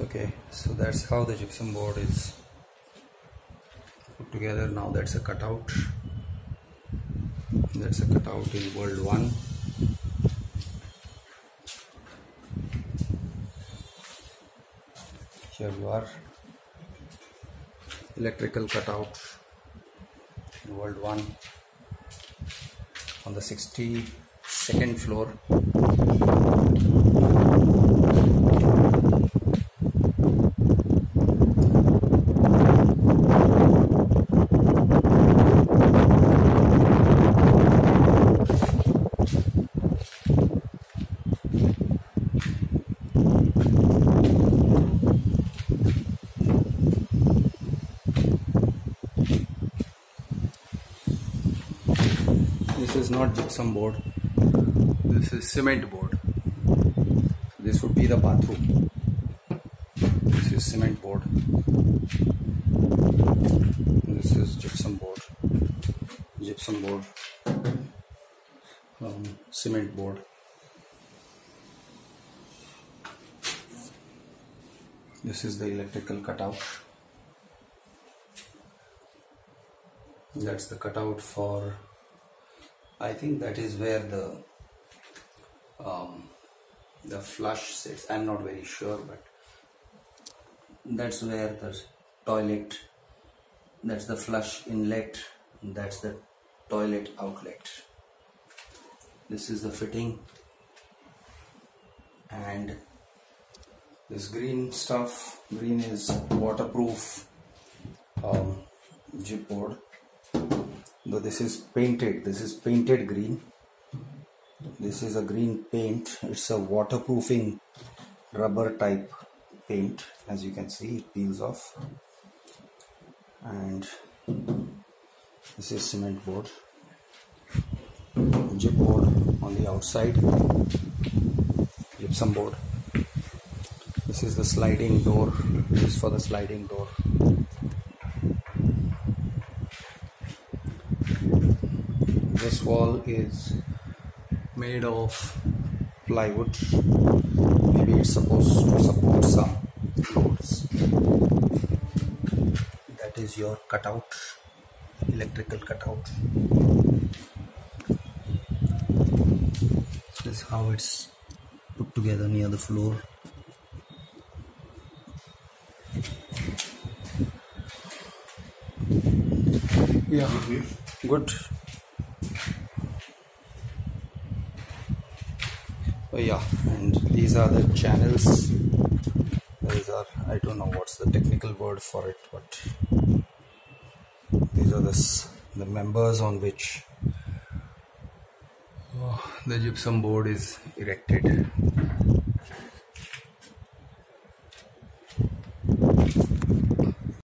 okay so that's how the gypsum board is put together. Now that's a cutout. That's a cutout in world 1 here you are. Electrical cutout in world 1 on the 62nd floor not gypsum board. This is cement board. This would be the bathroom. This is cement board. This is gypsum board. Gypsum board. Um, cement board. This is the electrical cutout. That's the cutout for I think that is where the um, the flush sits. I'm not very sure, but that's where the toilet. That's the flush inlet. That's the toilet outlet. This is the fitting, and this green stuff. Green is waterproof um, board though this is painted. This is painted green. This is a green paint. It's a waterproofing rubber type paint. As you can see it peels off. And this is cement board. Gyp board on the outside. Gypsum board. This is the sliding door. This is for the sliding door this wall is made of plywood. Maybe it's supposed to support some loads that is your cutout electrical cutout. This is how it's put together near the floor. Yeah. Good oh yeah and these are the channels. These are i don't know what's the technical word for it but these are the the members on which oh, the gypsum board is erected